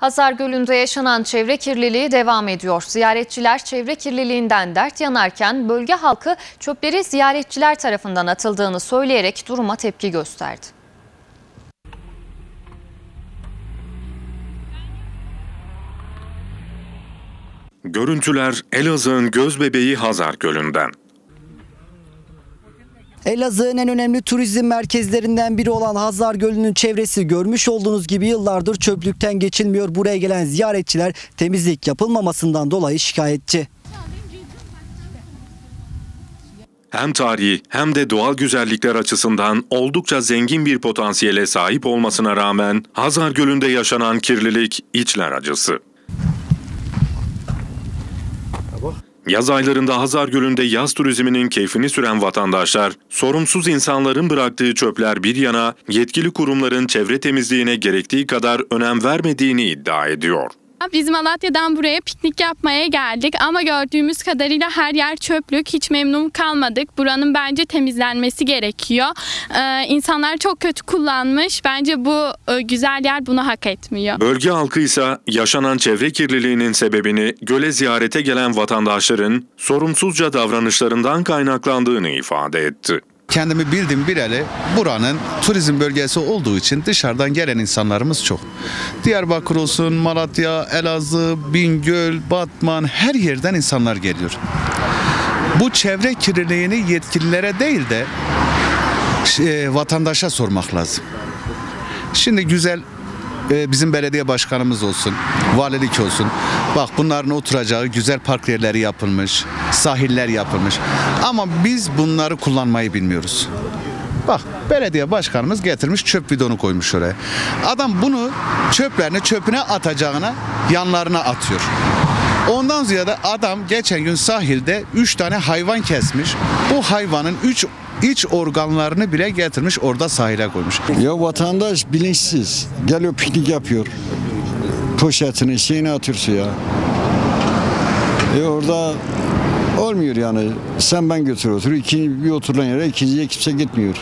Hazar Gölü'nde yaşanan çevre kirliliği devam ediyor. Ziyaretçiler çevre kirliliğinden dert yanarken bölge halkı çöpleri ziyaretçiler tarafından atıldığını söyleyerek duruma tepki gösterdi. Görüntüler Elazığ'ın gözbebeği Hazar Gölü'nden. Elazığ'ın en önemli turizm merkezlerinden biri olan Hazar Gölü'nün çevresi görmüş olduğunuz gibi yıllardır çöplükten geçilmiyor. Buraya gelen ziyaretçiler temizlik yapılmamasından dolayı şikayetçi. Hem tarihi hem de doğal güzellikler açısından oldukça zengin bir potansiyele sahip olmasına rağmen Hazar Gölü'nde yaşanan kirlilik içler acısı. Yaz aylarında Hazar Gölü'nde yaz turizminin keyfini süren vatandaşlar, sorumsuz insanların bıraktığı çöpler bir yana yetkili kurumların çevre temizliğine gerektiği kadar önem vermediğini iddia ediyor. Biz Malatya'dan buraya piknik yapmaya geldik ama gördüğümüz kadarıyla her yer çöplük. Hiç memnun kalmadık. Buranın bence temizlenmesi gerekiyor. Ee, insanlar çok kötü kullanmış. Bence bu e, güzel yer bunu hak etmiyor. Bölge halkı ise yaşanan çevre kirliliğinin sebebini göle ziyarete gelen vatandaşların sorumsuzca davranışlarından kaynaklandığını ifade etti. Kendimi bildim bileli buranın turizm bölgesi olduğu için dışarıdan gelen insanlarımız çok. Diyarbakır olsun, Malatya, Elazığ, Bingöl, Batman her yerden insanlar geliyor. Bu çevre kirliliğini yetkililere değil de e, vatandaşa sormak lazım. Şimdi güzel e, bizim belediye başkanımız olsun, valilik olsun. Bak bunların oturacağı güzel park yerleri yapılmış, sahiller yapılmış. Ama biz bunları kullanmayı bilmiyoruz. Bak belediye başkanımız getirmiş çöp bidonu koymuş oraya. Adam bunu çöplerini çöpüne atacağına yanlarına atıyor. Ondan ziyade adam geçen gün sahilde 3 tane hayvan kesmiş. Bu hayvanın 3 iç organlarını bile getirmiş orada sahile koymuş. Ya vatandaş bilinçsiz. Geliyor piknik yapıyor. Poşetini şeyini atıyor suya. E orada olmuyor yani. Sen ben götür otur. İkinci bir oturulan yere ikinciye kimse gitmiyor.